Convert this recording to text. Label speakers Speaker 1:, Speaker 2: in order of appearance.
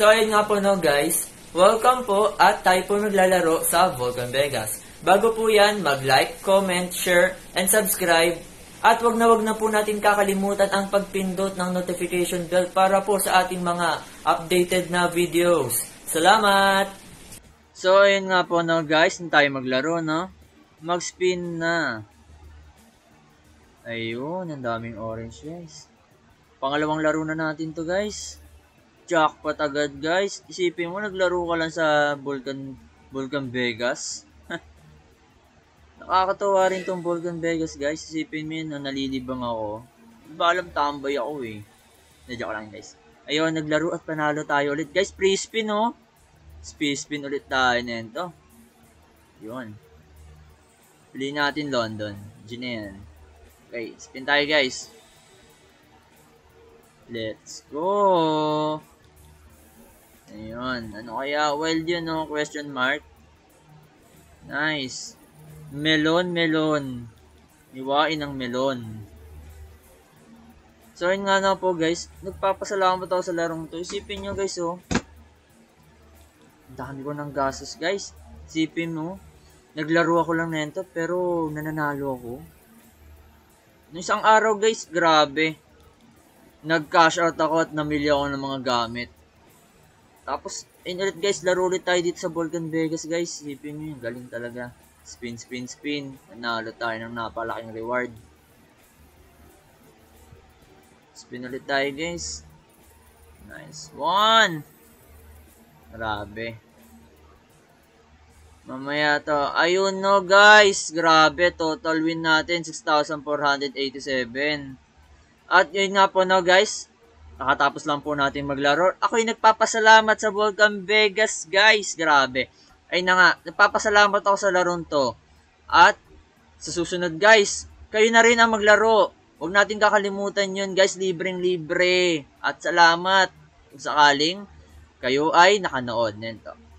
Speaker 1: So ayun nga po no guys, welcome po at tayo po maglalaro sa Volcan Vegas. Bago po yan, mag-like, comment, share, and subscribe. At wag na wag na po natin kakalimutan ang pagpindot ng notification bell para po sa ating mga updated na videos. Salamat! So ayun nga po no guys, hindi tayo maglaro no. Mag-spin na. Ayun, ang daming orange guys. Pangalawang laro na natin to guys. Jackpot agad guys. Isipin mo, naglaro ka lang sa Vulcan, Vulcan Vegas. Nakakatawa rin tong Vulcan Vegas guys. Isipin mo yun, nalilibang ako. Di ba alam tambay ako eh. Nadya ko lang guys. Ayun, naglaro at panalo tayo ulit. Guys, free spin oh. Free spin ulit tayo nito. Yun. Pili natin London. Diyan na yan. Okay, spin tayo guys. Let's go! Ayun. Ano kaya? Wild yun, no? Question mark. Nice. Melon, melon. Iwain ang melon. So, yun nga na po, guys. Nagpapasalamat ako sa larong to. Isipin nyo, guys, oh. Dami ko ng gastos, guys. Isipin mo. Naglaro ako lang nento, pero nananalo ako. Nung isang araw, guys, grabe nag-cash out ako at namili ako ng mga gamit. Tapos, in ulit guys, laro ulit tayo dito sa Volcan Vegas guys. Isipin nyo yun, galing talaga. Spin, spin, spin. Nanalo tayo ng napalaking reward. Spin ulit tayo guys. Nice one. Grabe. Mamaya to. Ayun no guys. Grabe. Total win natin. 6,487. At yun nga po no guys, nakatapos lang po natin maglaro. Ako'y nagpapasalamat sa Volcan Vegas guys, grabe. Ay na nga, nagpapasalamat ako sa laron to. At sa susunod guys, kayo na rin ang maglaro. Huwag natin kakalimutan yun guys, libreng libre. At salamat kung sakaling kayo ay nakanood nito.